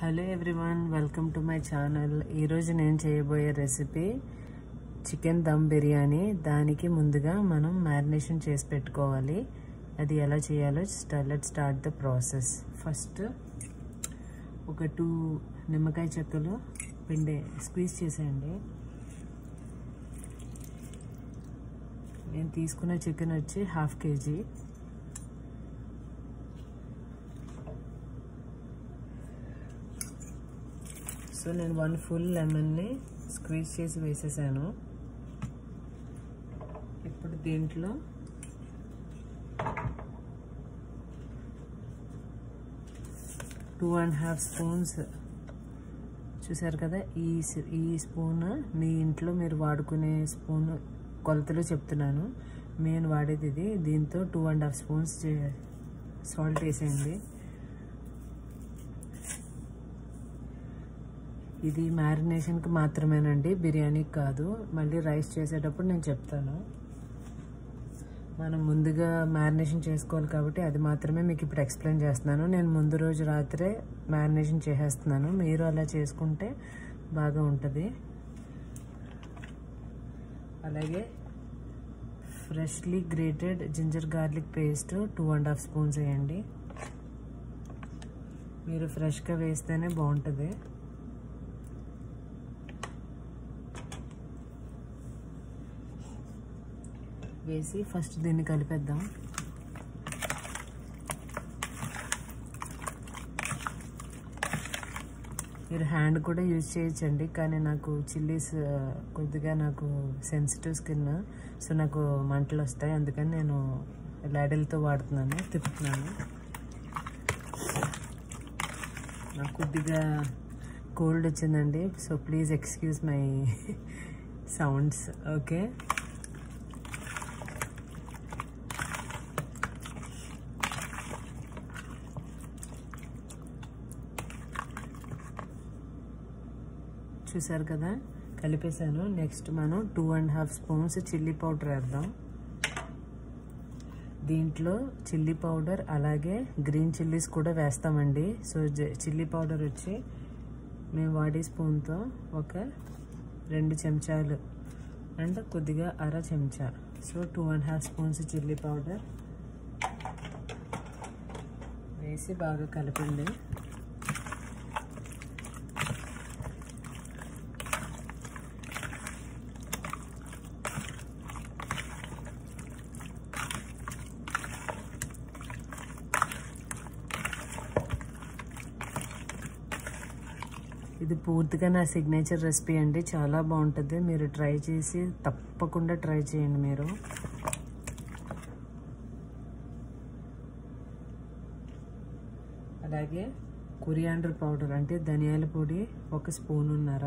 Hello everyone welcome to my channel. ఈరోజు నేను చేయబోయే రెసిపీ చికెన్ దమ్ బిర్యానీ. దానికి ముందుగా మనం మ్యారినేషన్ చేసి పెట్టుకోవాలి. అది ఎలా చేయాలో let start the process. First ఒక టూ నిమ్మకాయ చెక్కలు పిండి స్క్వీజ్ చేసేయండి. నేను తీసుకున్న చికెన్ వచ్చి హాఫ్ కేజీ. సో నేను వన్ ఫుల్ లెమన్ని స్క్వీజ్ చేసి వేసేసాను. ఇప్పుడు దీంట్లో టూ అండ్ హాఫ్ స్పూన్స్ చూసారు కదా ఈ ఈ స్పూన్ మీ ఇంట్లో మీరు వాడుకునే స్పూన్ కొలతలు చెప్తున్నాను. నేను వాడేది ఇది. దీంతో two and half spoons salt వేసేయండి. ఇది మ్యారినేషన్కి మాత్రమేనండి బిర్యానీకి కాదు. మళ్ళీ రైస్ చేసేటప్పుడు నేను చెప్తాను. మనం ముందుగా మ్యారినేషన్ చేసుకోవాలి కాబట్టి అది మాత్రమే మీకు ఇప్పుడు ఎక్స్ప్లెయిన్ చేస్తున్నాను. నేను ముందు రోజు రాత్రే మ్యారినేషన్ చేసేస్తున్నాను. మీరు అలా చేసుకుంటే బాగా ఉంటుంది. అలాగే freshly grated ginger garlic paste two and half spoons వేయండి. మీరు ఫ్రెష్గా వేస్తేనే బాగుంటుంది. వేసి ఫస్ట్ దీన్ని కలిపేద్దాం. మీరు హ్యాండ్ కూడా యూజ్ చేయొచ్చండి కానీ నాకు చిల్లీస్ కొద్దిగా నాకు సెన్సిటివ్ స్కిన్ సో నాకు మంటలు వస్తాయి అందుకని నేను లాడెల్తో వాడుతున్నాను తిప్పుతున్నాను. నాకు కొద్దిగా కోల్డ్ వచ్చిందండి so please excuse my sounds okay చూసారు కదా? కలిపేసాను నెక్స్ట్ మనం two and half spoons chilli powder వేద్దాం. దీంట్లో చిల్లీ పౌడర్ అలాగే గ్రీన్ చిల్లీస్ కూడా వేస్తామండి. సో చిల్లీ పౌడర్ వచ్చి మేము వాడే స్పూన్తో ఒక రెండు చెంచాలు అండ్ కొద్దిగా అర చెంచా. So two and half spoons chilli powder వేసి బాగా కలపండి ఇది పూర్తిగా నా సిగ్నేచర్ రెసిపీ అండి. చాలా బాగుంటుంది. మీరు ట్రై చేసి తప్పకుండా ట్రై చేయండి మీరు. అలాగే కొరియాండర్ పౌడర్ అంటే ధనియాల పొడి ఒక స్పూన్ ఉన్నర.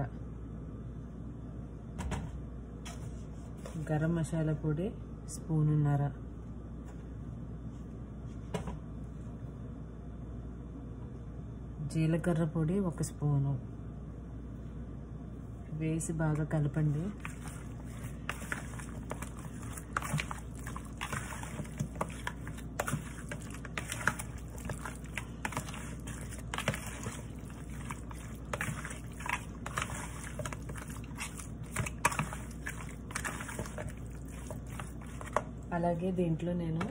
గరం మసాలా పొడి స్పూన్ ఉన్నర. జీలకర్ర పొడి ఒక స్పూను. వేసి బాగా కలపండి. అలాగే దీంట్లో నేను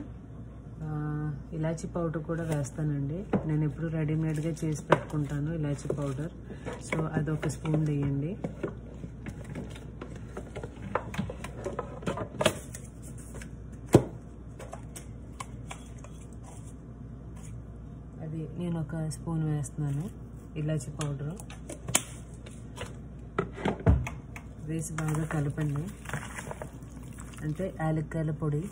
ఇలాచి పౌడర్ కూడా వేస్తానండి. నేను ఎప్పుడు రెడీమేడ్గా చేసి పెట్టుకుంటాను ఇలాచీ పౌడర్. సో అదొక స్పూన్ వేయండి అది నేను ఒక స్పూన్ వేస్తున్నాను. ఇలాచి పౌడరు. వేసి బాగా కలపండి. అంటే యాలక్కాయల పొడి.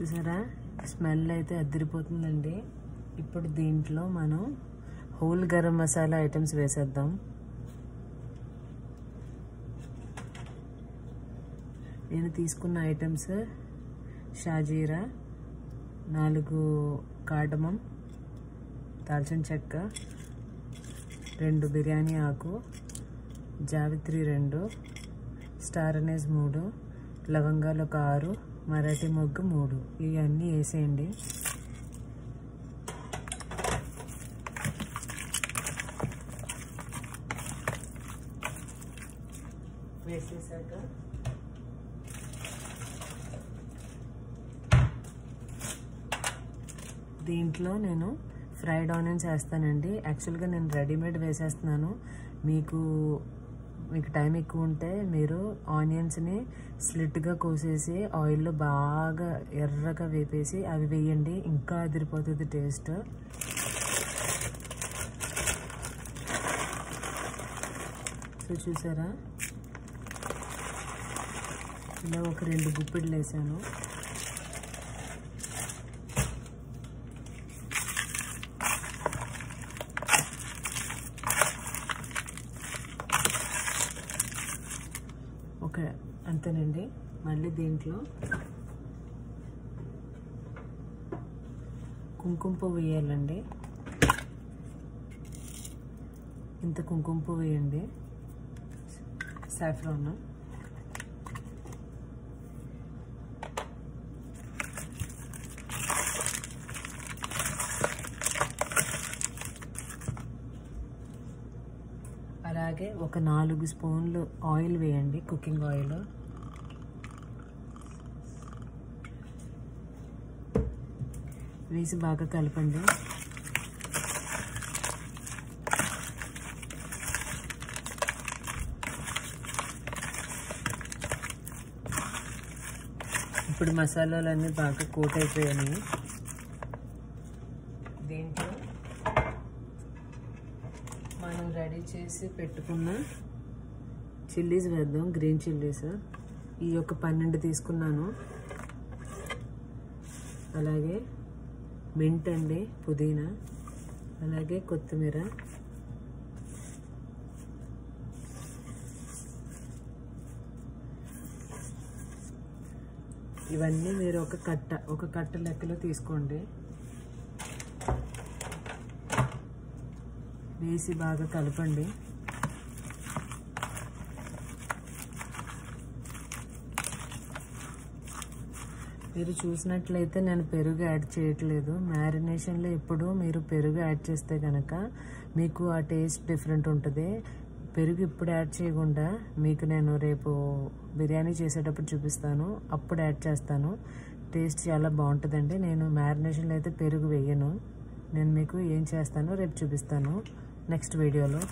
చూసారా? స్మెల్ అయితే అద్దరిపోతుందండి ఇప్పుడు దీంట్లో మనం హోల్ గరం మసాలా ఐటమ్స్ వేసేద్దాం. నేను తీసుకున్న ఐటమ్స్ షాజీరా నాలుగు కాటమం దాల్చిన చెక్క రెండు బిర్యానీ ఆకు జావిత్రి రెండు స్టార్ అనేజ్ మూడు లవంగాలు ఒక ఆరు మరాఠీ మొగ్గు మూడు. ఇవన్నీ వేసేయండి. వేసేసాక దీంట్లో నేను ఫ్రైడ్ ఆనియన్స్ వేస్తానండి యాక్చువల్గా నేను రెడీమేడ్ వేసేస్తున్నాను. మీకు మీకు టైం ఎక్కువ ఉంటే మీరు ఆనియన్స్ని స్లిట్గా కోసేసి ఆయిల్లో బాగా ఎర్రగా వేపేసి అవి వేయండి. ఇంకా అదిరిపోతుంది టేస్ట్. సో చూసారా? ఇలా ఒక రెండు గుప్పిళ్ళు వేసాను ఓకే అంతేనండి మళ్ళీ దీంట్లో కుంకుమ పువ్వు వేయాలండి. ఇంత కుంకుమ పువ్వు వేయండి. సాఫ్రాన్. అలాగే ఒక నాలుగు స్పూన్లు ఆయిల్ వేయండి కుకింగ్ ఆయిల్. వేసి బాగా కలపండి. ఇప్పుడు మసాలాలన్నీ బాగా కోట్ అయిపోయాయి దీంట్లో మనం రెడీ చేసి పెట్టుకున్న చిల్లీస్ వేద్దాం గ్రీన్ చిల్లీస్. ఈ యొక్క పన్నెండు తీసుకున్నాను. అలాగే మింట్ అండి పుదీనా అలాగే కొత్తిమీర. ఇవన్నీ మీరు ఒక కట్ట ఒక కట్ట లెక్కలో తీసుకోండి. వేసి బాగా కలపండి. మీరు చూసినట్లయితే నేను పెరుగు యాడ్ చేయట్లేదు. మ్యారినేషన్లో ఎప్పుడు మీరు పెరుగు యాడ్ చేస్తే కనుక మీకు ఆ టేస్ట్ డిఫరెంట్ ఉంటుంది. పెరుగు ఇప్పుడు యాడ్ చేయకుండా మీకు నేను రేపు బిర్యానీ చేసేటప్పుడు చూపిస్తాను. అప్పుడు యాడ్ చేస్తాను. టేస్ట్ చాలా బాగుంటుందండి. నేను మ్యారినేషన్లో అయితే పెరుగు వేయను. నేను మీకు ఏం చేస్తానో రేపు చూపిస్తాను. నెక్స్ట్ వీడియోలో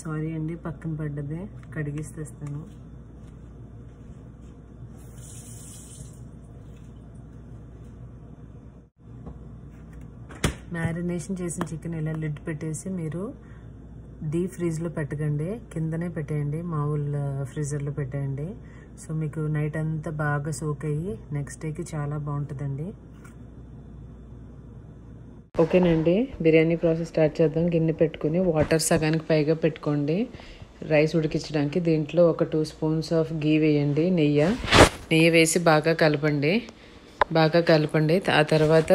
సారీ అండి పక్కన పడ్డదే కడిగిసి తెస్తాను మ్యారినేషన్ చేసిన చికెన్ ఇలా లిడ్ పెట్టేసి మీరు డీప్ ఫ్రీజ్లో పెట్టకండి కిందనే పెట్టేయండి మామూలు ఫ్రీజర్లో పెట్టేయండి. సో మీకు నైట్ అంతా బాగా సోక్ అయ్యి నెక్స్ట్ డేకి చాలా బాగుంటుందండి. ఓకేనండి బిర్యానీ ప్రాసెస్ స్టార్ట్ చేద్దాం. గిన్నె పెట్టుకుని వాటర్ సగానికి పైగా పెట్టుకోండి. రైస్ ఉడికించడానికి దీంట్లో ఒక టూ స్పూన్స్ ఆఫ్ గీ వేయండి నెయ్యి. నెయ్యి వేసి బాగా కలపండి. బాగా కలపండి. ఆ తర్వాత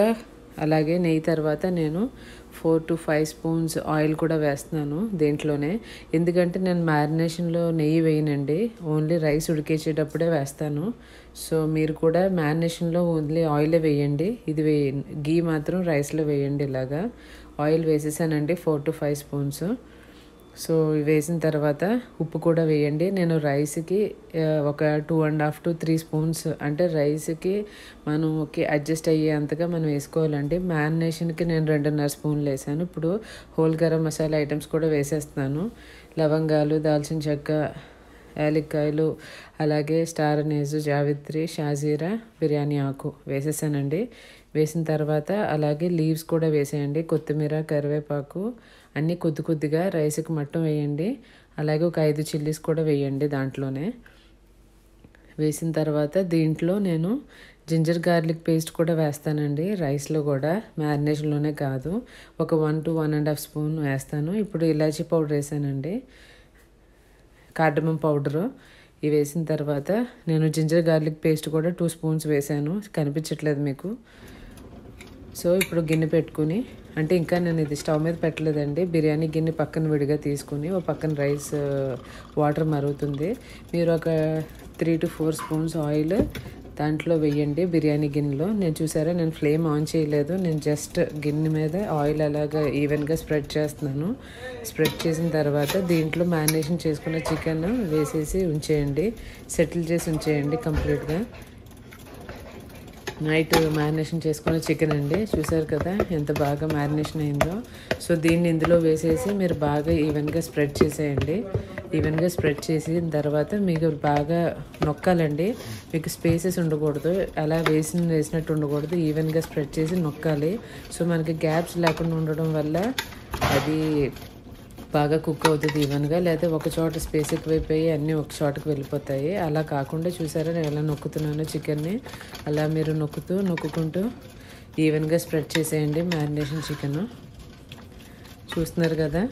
అలాగే నెయ్యి తర్వాత నేను four to five spoons oil కూడా వేస్తున్నాను దీంట్లోనే. ఎందుకంటే నేను మ్యారినేషన్లో నెయ్యి వేయనండి. ఓన్లీ రైస్ ఉడికేసేటప్పుడే వేస్తాను. సో మీరు కూడా మ్యారినేషన్లో ఓన్లీ ఆయిలే వేయండి. ఇది వేయండి గీ మాత్రం రైస్లో వేయండి ఇలాగా. Oil వేసేసానండి four to five spoons so వేసిన తర్వాత ఉప్పు కూడా వేయండి. నేను రైస్కి ఒక two and half to three spoons అంటే రైస్కి మనకి అడ్జస్ట్ అయ్యేంతగా మనం వేసుకోవాలండి. మ్యారినేషన్కి నేను రెండున్నర స్పూన్లు వేసాను. ఇప్పుడు హోల్ గరం మసాలా ఐటమ్స్ కూడా వేసేస్తున్నాను. లవంగాలు దాల్చిన చెక్క యాలక్కాయలు అలాగే స్టార్ అనేజు జావిత్రి షాజీరా బిర్యానీ ఆకు వేసేసానండి. వేసిన తర్వాత అలాగే లీవ్స్ కూడా వేసేయండి. కొత్తిమీర కరివేపాకు అన్నీ కొద్ది కొద్దిగా రైస్కి మట్టం వేయండి. అలాగే ఒక ఐదు చిల్లీస్ కూడా వేయండి దాంట్లోనే. వేసిన తర్వాత దీంట్లో నేను జింజర్ గార్లిక్ పేస్ట్ కూడా వేస్తానండి. రైస్లో కూడా. మ్యారినేషన్లోనే కాదు. ఒక one to one and half spoon వేస్తాను. ఇప్పుడు ఇలాచీ పౌడర్ వేసానండి. Cardamom powder. ఇవి వేసిన తర్వాత నేను జింజర్ గార్లిక్ పేస్ట్ కూడా టూ స్పూన్స్ వేసాను. కనిపించట్లేదు మీకు. సో ఇప్పుడు గిన్నె పెట్టుకుని అంటే ఇంకా నేను ఇది స్టవ్ మీద పెట్టలేదండి. బిర్యానీ గిన్నె పక్కన విడిగా తీసుకుని ఒక పక్కన రైస్ వాటర్ మరుగుతుంది. మీరు ఒక three to four spoons oil దాంట్లో వేయండి బిర్యానీ గిన్నెలో. నేను చూసారా నేను ఫ్లేమ్ ఆన్ చేయలేదు. నేను జస్ట్ గిన్నె మీద ఆయిల్ అలాగా ఈవెన్గా స్ప్రెడ్ చేస్తున్నాను. స్ప్రెడ్ చేసిన తర్వాత దీంట్లో మ్యారినేషన్ చేసుకున్న చికెన్ వేసేసి ఉంచేయండి. సెటిల్ చేసి ఉంచేయండి కంప్లీట్గా. నైట్ మ్యారినేషన్ చేసుకున్న చికెన్ అండి. చూసారు కదా ఎంత బాగా మ్యారినేషన్ అయిందో. సో దీన్ని ఇందులో వేసేసి మీరు బాగా ఈవెన్గా స్ప్రెడ్ చేసేయండి. ఈవెన్గా స్ప్రెడ్ చేసిన తర్వాత మీకు బాగా నొక్కాలండి. మీకు స్పేసెస్ ఉండకూడదు. అలా వేసిన వేసినట్టు ఉండకూడదు. ఈవెన్గా స్ప్రెడ్ చేసి నొక్కాలి. సో మనకి గ్యాప్స్ లేకుండా ఉండడం వల్ల అది బాగా కుక్ అవుతుంది ఈవెన్గా లేదా ఒక చోట స్పేస్ ఎక్కువైపోయి అన్నీ ఒక చోటకి వెళ్ళిపోతాయి. అలా కాకుండా చూసారా నేను ఎలా నొక్కుతున్నాను చికెన్ని అలా మీరు నొక్కుతూ నొక్కుకుంటూ ఈవెన్గా స్ప్రెడ్ చేసేయండి మ్యారినేషన్ చికెన్ చూస్తున్నారు కదా?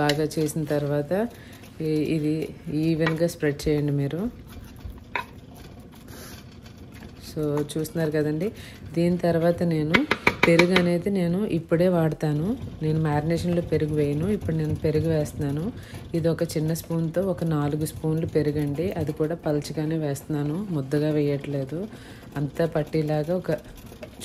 బాగా చేసిన తర్వాత ఇది ఈవెన్గా స్ప్రెడ్ చేయండి మీరు. సో చూస్తున్నారు కదండి? దీని తర్వాత నేను పెరుగు అనేది నేను ఇప్పుడే వాడతాను. నేను మ్యారినేషన్లో పెరుగు వేయను. ఇప్పుడు నేను పెరుగు వేస్తున్నాను. ఇది ఒక చిన్న స్పూన్తో ఒక నాలుగు స్పూన్లు పెరుగండి. అది కూడా పలుచగానే వేస్తున్నాను. ముద్దగా వేయట్లేదు. అంతా పట్టేలాగా ఒక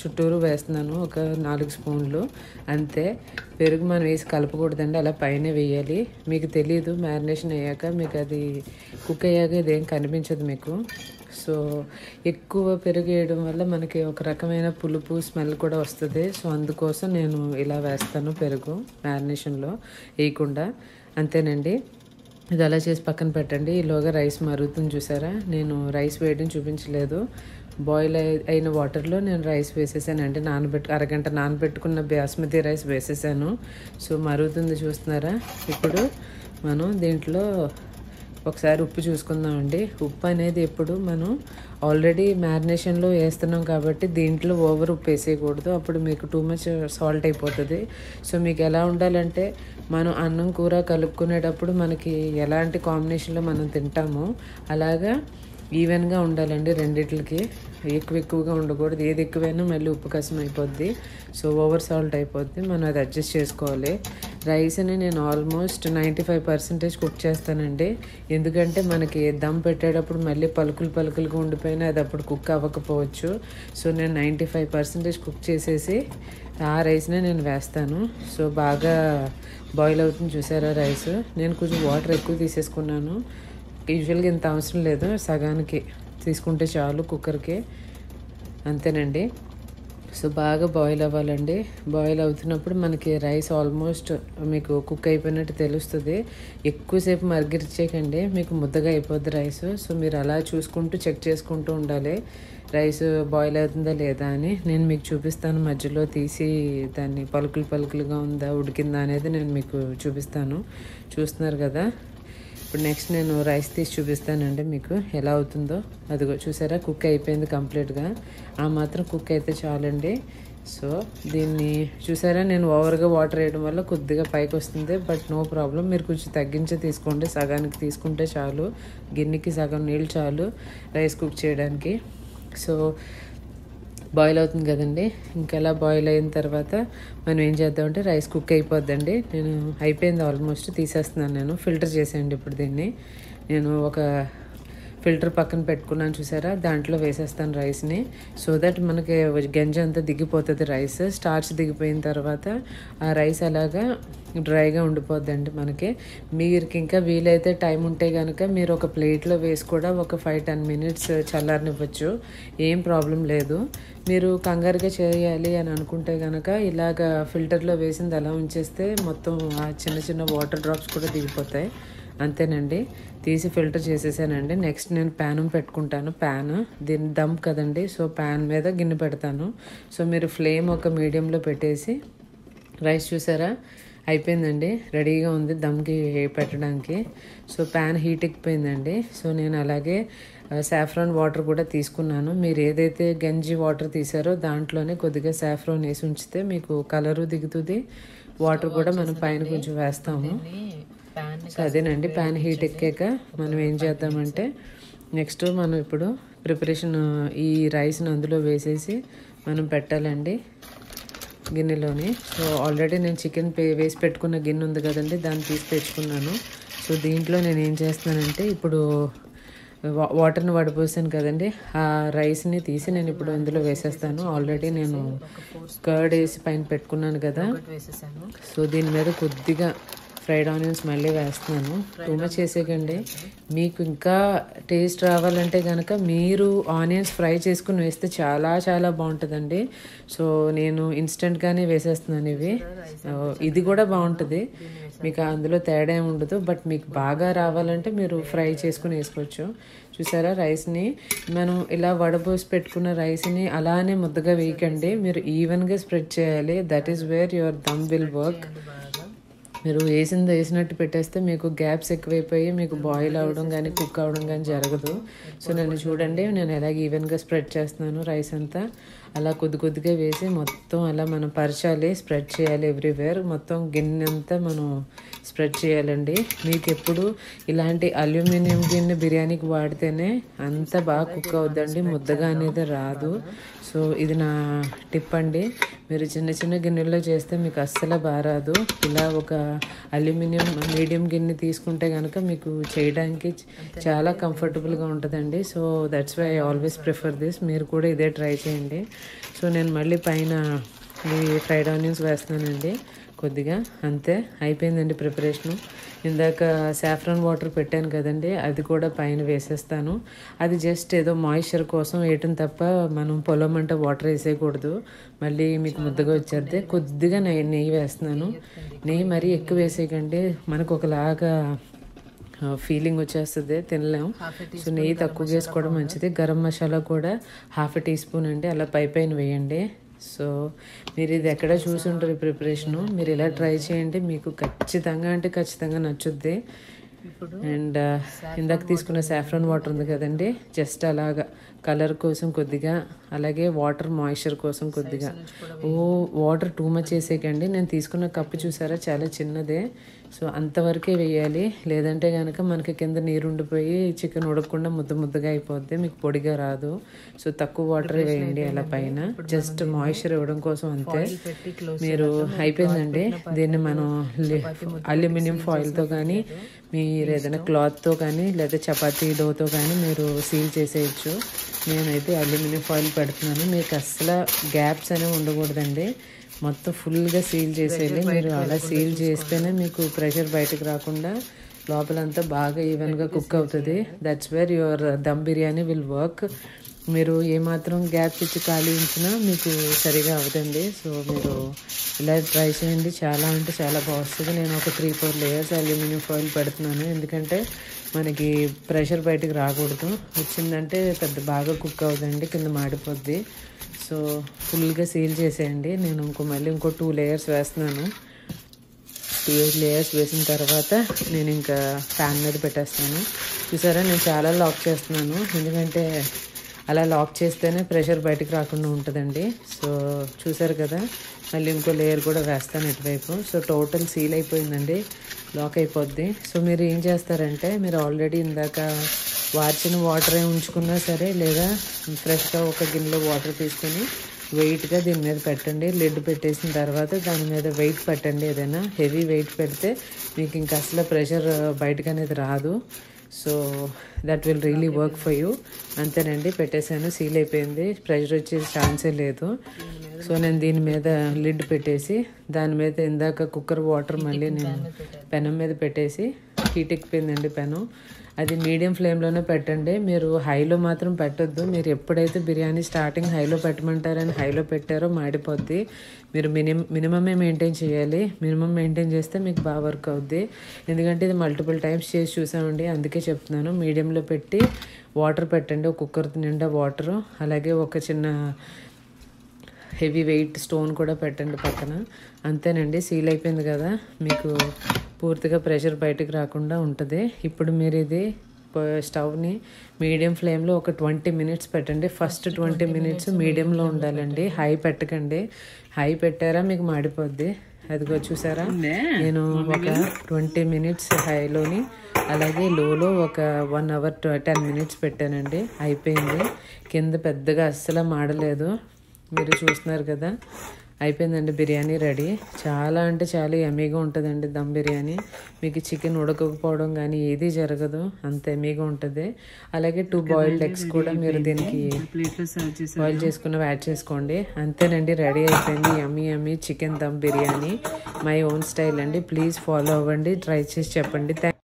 చుట్టూరు వేస్తున్నాను. ఒక నాలుగు స్పూన్లు. అంతే. పెరుగు మనం వేసి కలపకూడదండి. అలా పైన వేయాలి. మీకు తెలియదు మ్యారినేషన్ అయ్యాక మీకు అది కుక్ అయ్యాక ఇదేం కనిపించదు మీకు. సో ఎక్కువ పెరుగు వేయడం వల్ల మనకి ఒక రకమైన పులుపు స్మెల్ కూడా వస్తుంది. సో అందుకోసం నేను ఇలా వేస్తాను పెరుగు మ్యారినేషన్లో వేయకుండా. అంతేనండి. ఇది అలా చేసి పక్కన పెట్టండి. ఈలోగా రైస్ మరుగుతుంది చూసారా? నేను రైస్ వేయడం చూపించలేదు. బాయిల్ అయి- అయిన వాటర్లో నేను రైస్ వేసేసానండి నానబెట్టు అరగంట నానబెట్టుకున్న బాస్మతి రైస్ వేసేసాను. సో మరుగుతుంది చూస్తున్నారా? ఇప్పుడు మనం దీంట్లో ఒకసారి ఉప్పు చూసుకుందామండి. ఉప్పు అనేది ఎప్పుడు మనం ఆల్రెడీ మ్యారినేషన్లో వేస్తున్నాం కాబట్టి దీంట్లో ఓవర్ ఉప్పు వేసేయకూడదు. అప్పుడు మీకు టూ మచ్ సాల్ట్ అయిపోతుంది. సో మీకు ఎలా ఉండాలంటే మనం అన్నం కూర కలుపుకునేటప్పుడు మనకి ఎలాంటి కాంబినేషన్లో మనం తింటామో అలాగా ఈవెన్గా ఉండాలండి రెండిట్లకి. ఎక్కువ ఎక్కువగా ఉండకూడదు. ఏది ఎక్కువైనా మళ్ళీ ఉప్పు కసం అయిపోద్ది. సో ఓవర్ సాల్ట్ అయిపోద్ది. మనం అది అడ్జస్ట్ చేసుకోవాలి. రైస్ని నేను almost ninety five percentage cook చేస్తానండి. ఎందుకంటే మనకి దమ్ పెట్టేటప్పుడు మళ్ళీ పలుకులు పలుకులుగా ఉండిపోయినా అది అప్పుడు కుక్ అవ్వకపోవచ్చు. సో నేను నైంటీ ఫైవ్ పర్సెంటేజ్ కుక్ చేసేసి ఆ రైస్నే నేను వేస్తాను. సో బాగా బాయిల్ అవుతుంది చూసారా రైస్? నేను కొంచెం వాటర్ ఎక్కువ తీసేసుకున్నాను. యూజువల్గా ఇంత అవసరం లేదు సగానికి తీసుకుంటే చాలు కుక్కర్కి. అంతేనండి. సో బాగా బాయిల్ అవ్వాలండి. బాయిల్ అవుతున్నప్పుడు మనకి రైస్ ఆల్మోస్ట్ మీకు కుక్ అయిపోయినట్టు తెలుస్తుంది. ఎక్కువసేపు మరిగిచ్చేయకండి మీకు ముద్దగా అయిపోద్ది రైస్ సో మీరు అలా చూసుకుంటూ చెక్ చేసుకుంటూ ఉండాలి. రైస్ బాయిల్ అవుతుందా లేదా అని నేను మీకు చూపిస్తాను. మధ్యలో తీసి దాన్ని పలుకులు పలుకులుగా ఉందా ఉడికిందా అనేది నేను మీకు చూపిస్తాను. చూస్తున్నారు కదా? ఇప్పుడు నెక్స్ట్ నేను రైస్ తీసి చూపిస్తానండి మీకు. ఎలా అవుతుందో. అదిగో చూసారా? కుక్ అయిపోయింది కంప్లీట్గా ఆ మాత్రం కుక్ అయితే చాలండి. సో దీన్ని చూసారా? నేను ఓవర్గా వాటర్ వేయడం వల్ల కొద్దిగా పైకి వస్తుంది. బట్ నో ప్రాబ్లం మీరు కొంచెం తగ్గించి తీసుకోండి. సగానికి తీసుకుంటే చాలు. గిన్నెకి సగం నీళ్ళు చాలు. రైస్ కుక్ చేయడానికి. సో బాయిల్ అవుతుంది కదండి. ఇంకెలా బాయిల్ అయిన తర్వాత మనం ఏం చేద్దామంటే రైస్ కుక్ అయిపోద్దండి. నేను అయిపోయింది ఆల్మోస్ట్ తీసేస్తున్నాను నేను. ఫిల్టర్ చేసేయండి ఇప్పుడు దీన్ని. నేను ఒక ఫిల్టర్ పక్కన పెట్టుకున్నాను చూసారా? దాంట్లో వేసేస్తాను రైస్ని. సో దట్ మనకి గంజి అంతా దిగిపోతుంది రైస్. స్టార్చ్ దిగిపోయిన తర్వాత ఆ రైస్ అలాగా డ్రైగా ఉండిపోద్దండి మనకి. మీకు ఇంకా వీలైతే టైం ఉంటే కనుక మీరు ఒక ప్లేట్లో వేసి కూడా ఒక ఫైవ్ టెన్ మినిట్స్ చల్లారనివ్వచ్చు. ఏం ప్రాబ్లం లేదు. మీరు కంగారుగా చేయాలి అని అనుకుంటే కనుక ఇలాగ ఫిల్టర్లో వేసింది అలా ఉంచేస్తే మొత్తం ఆ చిన్న చిన్న వాటర్ డ్రాప్స్ కూడా దిగిపోతాయి. అంతేనండి. తీసి ఫిల్టర్ చేసేసానండి. నెక్స్ట్ నేను ప్యాన్ పెట్టుకుంటాను. ప్యాన్ దీని దమ్ కదండి. సో ప్యాన్ మీద గిన్నె పెడతాను. సో మీరు ఫ్లేమ్ ఒక మీడియంలో పెట్టేసి రైస్ చూసారా? అయిపోయిందండి. రెడీగా ఉంది దమ్కి పెట్టడానికి. సో ప్యాన్ హీట్ ఎక్కిపోయిందండి. సో నేను అలాగే సాఫ్రాన్ వాటర్ కూడా తీసుకున్నాను. మీరు ఏదైతే గంజి వాటర్ తీసారో దాంట్లోనే కొద్దిగా సాఫ్రాన్ వేసి ఉంచితే మీకు కలరు దిగుతుంది. వాటర్ కూడా మనం పైన కొంచెం వేస్తాము. సో అదేనండి ప్యాన్ హీట్ ఎక్కాక మనం ఏం చేద్దామంటే నెక్స్ట్ మనం ఇప్పుడు ప్రిపరేషన్ ఈ రైస్ని అందులో వేసేసి మనం పెట్టాలండి గిన్నెలోని. సో ఆల్రెడీ నేను చికెన్ పే వేసి పెట్టుకున్న గిన్నె ఉంది కదండి దాన్ని తీసి తెచ్చుకున్నాను సో దీంట్లో నేను ఏం చేస్తున్నానంటే ఇప్పుడు వాటర్ని వడిపోసాను కదండి ఆ రైస్ని తీసి నేను ఇప్పుడు ఇందులో వేసేస్తాను. ఆల్రెడీ నేను కర్డ్ వేసి పైన పెట్టుకున్నాను కదా. సో దీని మీద కొద్దిగా ఫ్రైడ్ ఆనియన్స్ మళ్ళీ వేస్తున్నాను. టూ మచ్ వేసేకండి మీకు ఇంకా టేస్ట్ రావాలంటే కనుక మీరు ఆనియన్స్ ఫ్రై చేసుకుని వేస్తే చాలా చాలా బాగుంటుందండి. సో నేను ఇన్స్టెంట్గానే వేసేస్తున్నాను ఇవి. ఇది కూడా బాగుంటుంది. మీకు అందులో తేడా ఏమి ఉండదు. బట్ మీకు బాగా రావాలంటే మీరు ఫ్రై చేసుకుని వేసుకోవచ్చు. చూసారా రైస్ని? మనం ఇలా వడబోసి పెట్టుకున్న రైస్ని అలానే ముద్దగా వేయకండి. మీరు ఈవెన్గా స్ప్రెడ్ చేయాలి. That is where your dum will work మీరు వేసింది వేసినట్టు పెట్టేస్తే మీకు గ్యాప్స్ ఎక్కువైపోయి మీకు బాయిల్ అవ్వడం కానీ కుక్ అవ్వడం కానీ జరగదు. సో నన్ను చూడండి నేను ఎలాగ ఈవెన్గా స్ప్రెడ్ చేస్తున్నాను రైస్ అంతా. అలా కొద్ది కొద్దిగా వేసి మొత్తం అలా మనం పరచాలి స్ప్రెడ్ చేయాలి ఎవ్రీవేర్ మొత్తం గిన్నె అంతా మనం స్ప్రెడ్ చేయాలండి. మీకు ఎప్పుడు ఇలాంటి అల్యూమినియం గిన్నె బిర్యానీకి వాడితేనే అంత బాగా కుక్ అవుద్దండి. ముద్దగా అనేది రాదు. సో ఇది నా టిప్ అండి. మీరు చిన్న చిన్న గిన్నెల్లో చేస్తే మీకు అస్సలు బారాదు. ఇలా ఒక అల్యూమినియం మీడియం గిన్నె తీసుకుంటే కనుక మీకు చేయడానికి చాలా కంఫర్టబుల్గా ఉంటుందండి. So that's why I always prefer this మీరు కూడా ఇదే ట్రై చేయండి. సో నేను మళ్ళీ పైన ఈ ఫ్రైడ్ ఆనియన్స్ వేస్తున్నానండి. కొద్దిగా అంతే. అయిపోయిందండి ప్రిపరేషను. ఇందాక సాఫ్రాన్ వాటర్ పెట్టాను కదండి అది కూడా పైన వేసేస్తాను. అది జస్ట్ ఏదో మాయిశ్చర్ కోసం వేయటం తప్ప మనం పొలం అంటే వాటర్ వేసేయకూడదు. మళ్ళీ మీకు ముద్దగా వచ్చేది కొద్దిగా నెయ్యి నెయ్యి వేస్తున్నాను. నెయ్యి మరీ ఎక్కువ వేసేయకండి. మనకు ఒకలాగా ఫీలింగ్ వచ్చేస్తుంది. తినలేం. సో నెయ్యి తక్కువ వేసుకోవడం మంచిది. గరం మసాలా కూడా హాఫ్ టీ స్పూన్ అండి. అలా పై పైన వేయండి. సో మీరు ఇది ఎక్కడ చూసి ఉంటారు ప్రిపరేషను? మీరు ఇలా ట్రై చేయండి మీకు ఖచ్చితంగా అంటే ఖచ్చితంగా నచ్చుద్ది. అండ్ ఇందాక తీసుకున్న సాఫ్రాన్ వాటర్ ఉంది కదండి. జస్ట్ అలాగా కలర్ కోసం కొద్దిగా అలాగే వాటర్ మాయిశ్చర్ కోసం కొద్దిగా. ఓ వాటర్ టూ మచ్ వేసేయకండి. నేను తీసుకున్న కప్పు చూసారా? చాలా చిన్నదే. సో అంతవరకే వేయాలి. లేదంటే కనుక మనకి కింద నీరు ఉండిపోయి చికెన్ ఉడకకుండా ముద్ద ముద్దగా అయిపోద్ది. మీకు పొడిగా రాదు. సో తక్కువ వాటర్ వేయండి అలా పైన. జస్ట్ మాయిశ్చర్ ఇవ్వడం కోసం అంతే. మీరు అయిపోయిందండి. దీన్ని మనం అల్యూమినియం ఫాయిల్తో కానీ మీరు ఏదైనా క్లాత్తో కానీ లేదా చపాతీ డోతో కానీ మీరు సీల్ చేసేయచ్చు. నేనైతే అల్యూమినియం ఫాయిల్ పెడుతున్నాను. మీకు అస్సలు గ్యాప్స్ అనేవి ఉండకూడదండి. మొత్తం ఫుల్గా సీల్ చేసేయాలి. మీరు అలా సీల్ చేస్తేనే మీకు ప్రెషర్ బయటకు రాకుండా లోపలంతా బాగా ఈవెన్గా కుక్ అవుతుంది. That's where your dum biryani will work మీరు ఏమాత్రం గ్యాప్ ఇచ్చి ఖాళీ ఉంచినా మీకు సరిగా అవుతుంది సో మీరు ఇలా ట్రై చేయండి. చాలా అంటే చాలా బాగుస్తుంది నేను ఒక three four layers aluminium foil పెడుతున్నాను. ఎందుకంటే మనకి ప్రెషర్ బయటకు రాకూడదు. వచ్చిందంటే పెద్ద బాగా కుక్ అవుతుంది కింద మాడిపోద్ది. సో ఫుల్గా సీల్ చేసేయండి. నేను ఇంకో మళ్ళీ ఇంకో టూ లేయర్స్ వేస్తున్నాను. టూ లేయర్స్ వేసిన తర్వాత నేను ఇంకా ఫ్యాన్ మీద పెట్టేస్తాను చూసారా? నేను చాలా లాక్ చేస్తున్నాను. ఎందుకంటే అలా లాక్ చేస్తేనే ప్రెషర్ బయటకు రాకుండా ఉంటుందండి. సో చూసారు కదా మళ్ళీ ఇంకో లేయర్ కూడా వేస్తాను ఇటువైపు. సో టోటల్ సీల్ అయిపోయిందండి. లాక్ అయిపోద్ది. సో మీరు ఏం చేస్తారంటే మీరు ఆల్రెడీ ఇందాక వార్చిన వాటర్ ఉంచుకున్నా సరే లేదా ఫ్రెష్గా ఒక గిన్నెలో వాటర్ తీసుకొని వెయిట్గా దీని మీద పెట్టండి. లిడ్ పెట్టేసిన తర్వాత దాని మీద వెయిట్ పెట్టండి. ఏదైనా హెవీ వెయిట్ పెడితే మీకు ఇంకా అసలు ప్రెషర్ బయటకు అనేది రాదు. So that will really work for you అంతేనండి పెట్టేశాను సీల్ అయిపోయింది. ప్రెషర్ వచ్చే ఛాన్సే లేదు. సో నేను దీని మీద లిడ్ పెట్టేసి దాని మీద ఇందాక కుక్కర్ వాటర్ మళ్ళీ నేను పెనం మీద పెట్టేసి హీట్ ఎక్కిపోయిందండి పెనం. అది మీడియం ఫ్లేమ్లోనే పెట్టండి. మీరు హైలో మాత్రం పెట్టొద్దు. మీరు ఎప్పుడైతే బిర్యానీ స్టార్టింగ్ హైలో పెట్టమంటారని హైలో పెట్టారో మాడిపోద్ది. మీరు మినిమం మినిమమే మెయింటైన్ చేయాలి. మినిమం మెయింటైన్ చేస్తే మీకు బాగా వర్క్ అవుద్ది. ఎందుకంటే ఇది మల్టిపుల్ టైమ్స్ చేసి చూసామండి. అందుకే చెప్తున్నాను. మీడియంలో పెట్టి వాటర్ పెట్టండి. ఒక కుక్కర్ నిండా వాటరు. అలాగే ఒక చిన్న హెవీ వెయిట్ స్టోన్ కూడా పెట్టండి పక్కన. అంతేనండి సీల్ అయిపోయింది కదా. మీకు పూర్తిగా ప్రెషర్ బయటకు రాకుండా ఉంటుంది. ఇప్పుడు మీరు ఇది స్టవ్ని మీడియం ఫ్లేమ్లో ఒక ట్వంటీ మినిట్స్ పెట్టండి. ఫస్ట్ ట్వంటీ మినిట్స్ మీడియంలో ఉండాలండి. హై పెట్టకండి. హై పెట్టారా మీకు మాడిపోద్ది. అదిగో చూసారా? నేను ఒక ట్వంటీ మినిట్స్ హైలోని అలాగే లోలో ఒక వన్ అవర్ టెన్ మినిట్స్ పెట్టానండి. అయిపోయింది. కింద పెద్దగా అస్సలు మాడలేదు. మీరు చూస్తున్నారు కదా. అయిపోయిందండి బిర్యానీ రెడీ. చాలా అంటే చాలా ఎమీగా ఉంటుందండి దమ్ బిర్యానీ. మీకు చికెన్ ఉడకకపోవడం కానీ ఏది జరగదు. అంత ఎమీగా ఉంటుంది. అలాగే టూ బాయిల్డ్ ఎగ్స్ కూడా మీరు దీనికి బాయిల్ చేసుకున్నవి యాడ్ చేసుకోండి. అంతేనండి రెడీ అయిపోయింది yummy yummy chicken dum biryani. My own style అండి. ప్లీజ్ ఫాలో అవ్వండి. ట్రై చేసి చెప్పండి. థ్యాంక్